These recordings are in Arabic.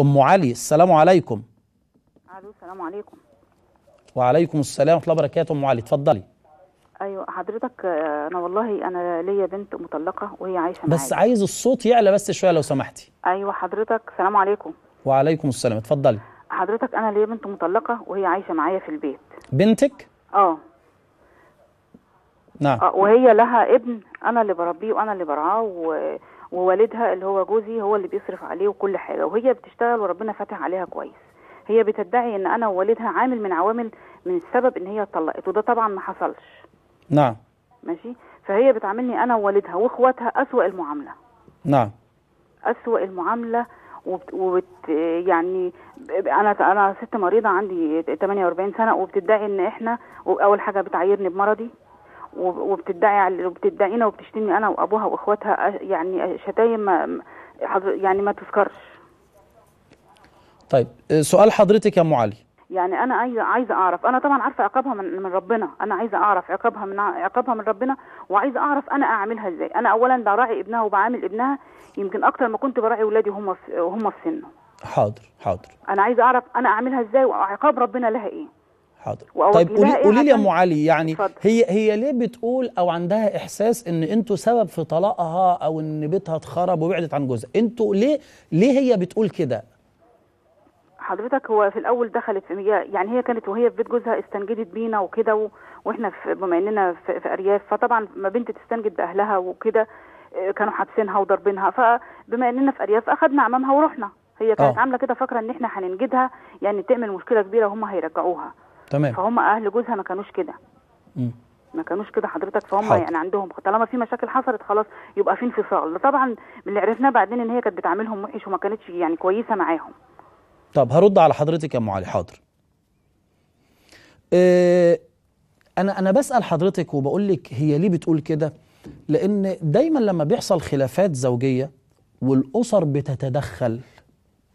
أم علي السلام عليكم. ألو السلام عليكم. وعليكم السلام ورحمة الله وبركاته أم علي اتفضلي. أيوه حضرتك أنا والله أنا ليا بنت مطلقة وهي عايشة بس معايا. عايز الصوت يعلى بس شوية لو سمحتي. أيوه حضرتك السلام عليكم. وعليكم السلام اتفضلي. حضرتك أنا ليا بنت مطلقة وهي عايشة معايا في البيت. بنتك؟ آه. نعم. آه، وهي لها ابن أنا اللي بربيه وأنا اللي برعاه و... ووالدها اللي هو جوزي هو اللي بيصرف عليه وكل حاجة وهي بتشتغل وربنا فاتح عليها كويس. هي بتدعي إن أنا ووالدها عامل من عوامل من السبب إن هي اتطلقت وده طبعا ما حصلش. نعم. ماشي؟ فهي بتعاملني أنا ووالدها وإخواتها أسوأ المعاملة. نعم. أسوأ المعاملة وبت... وبت... يعني أنا أنا ست مريضة عندي 48 سنة وبتدعي إن إحنا أول حاجة بتعايرني بمرضي. وبتدعي وبتدعينا وبتشتمني أنا وأبوها وإخواتها يعني شتايم ما... يعني ما تذكرش. طيب آه، سؤال حضرتك يا أم علي. يعني أنا عايزه عايزة أعرف. أنا طبعا عارفة عقابها من من ربنا. أنا عايزة أعرف عقابها من عقابها من ربنا وعايزة أعرف أنا أعملها إزاي. أنا اولا براعي ابنها وبعامل ابنها يمكن أكتر ما كنت براعي ولادي هم في هم في سنه. حاضر حاضر. أنا عايزة أعرف أنا أعملها إزاي وعقاب ربنا لها إيه. حاضر. طيب قولي قولي لي يا أم علي يعني اتفضل. هي هي ليه بتقول أو عندها إحساس إن أنتوا سبب في طلاقها أو إن بيتها اتخرب وبعدت عن جوزها؟ أنتوا ليه ليه هي بتقول كده؟ حضرتك هو في الأول دخلت في يعني هي كانت وهي في بيت جوزها استنجدت بينا وكده و... وإحنا في بما إننا في, في أرياف فطبعا ما بنت تستنجد بأهلها وكده آه، كانوا حابسينها وضاربينها. فبما إننا في أرياف أخدنا عمامها ورحنا. هي كانت آه. عاملة كده فاكره إن إحنا هننجدها يعني تعمل مشكلة كبيرة وهم هيرجعوها. تمام. فهم أهل جوزها ما كانوش كده. ما كانوش كده حضرتك فهم حاضر. يعني عندهم. طالما في مشاكل حصلت خلاص يبقى في انفصال. طبعا من اللي عرفناه بعدين إن هي كانت بتعاملهم وحش وما كانتش يعني كويسة معاهم. طب هرد على حضرتك يا أم علي. حاضر. آه، أنا أنا بسأل حضرتك وبقول لك هي ليه بتقول كده؟ لأن دايما لما بيحصل خلافات زوجية والأسر بتتدخل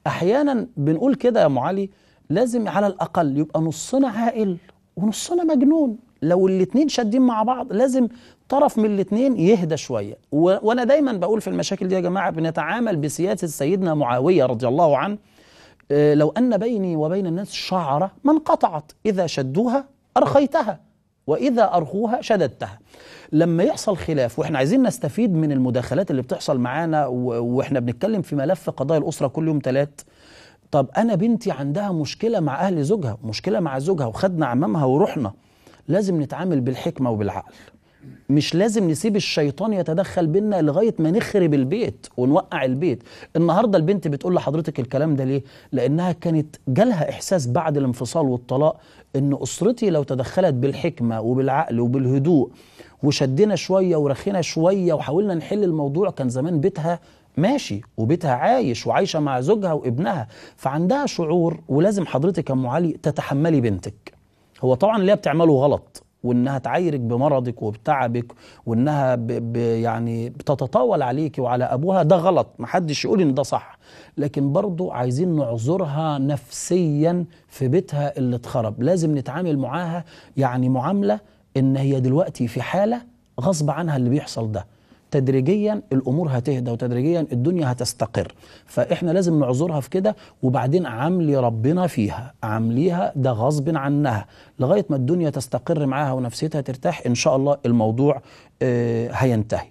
أحيانا بنقول كده يا أم علي لازم على الأقل يبقى نصنا عاقل ونصنا مجنون. لو الاتنين شادين مع بعض لازم طرف من الاتنين يهدى شوية. و... وأنا دايما بقول في المشاكل دي يا جماعة بنتعامل بسياسة سيدنا معاوية رضي الله عنه. آه، لو أن بيني وبين الناس شعرة ما انقطعت إذا شدوها أرخيتها وإذا أرخوها شددتها. لما يحصل خلاف وإحنا عايزين نستفيد من المداخلات اللي بتحصل معانا وإحنا بنتكلم في ملف قضايا الأسرة كل يوم تلات طب أنا بنتي عندها مشكلة مع أهل زوجها مشكلة مع زوجها وخدنا عمامها ورحنا لازم نتعامل بالحكمة وبالعقل. مش لازم نسيب الشيطان يتدخل بينا لغاية ما نخرب البيت ونوقع البيت. النهارده البنت بتقول لحضرتك الكلام ده ليه؟ لأنها كانت جالها إحساس بعد الانفصال والطلاق إن أسرتي لو تدخلت بالحكمة وبالعقل وبالهدوء وشدنا شوية ورخينا شوية وحاولنا نحل الموضوع كان زمان بيتها ماشي وبيتها عايش وعايشة مع زوجها وابنها فعندها شعور ولازم حضرتك أم علي تتحملي بنتك. هو طبعا اللي هي بتعمله غلط وإنها تعايرك بمرضك وبتعبك وإنها ب ب يعني بتتطاول عليك وعلى أبوها ده غلط محدش يقول إن ده صح. لكن برضو عايزين نعذرها نفسيا في بيتها اللي اتخرب. لازم نتعامل معاها يعني معاملة إن هي دلوقتي في حالة غصب عنها اللي بيحصل ده. تدريجيا الأمور هتهدى وتدريجيا الدنيا هتستقر. فإحنا لازم نعذرها في كده وبعدين عاملي ربنا فيها عامليها ده غصب عنها لغاية ما الدنيا تستقر معاها ونفسيتها ترتاح. إن شاء الله الموضوع آه، هينتهي.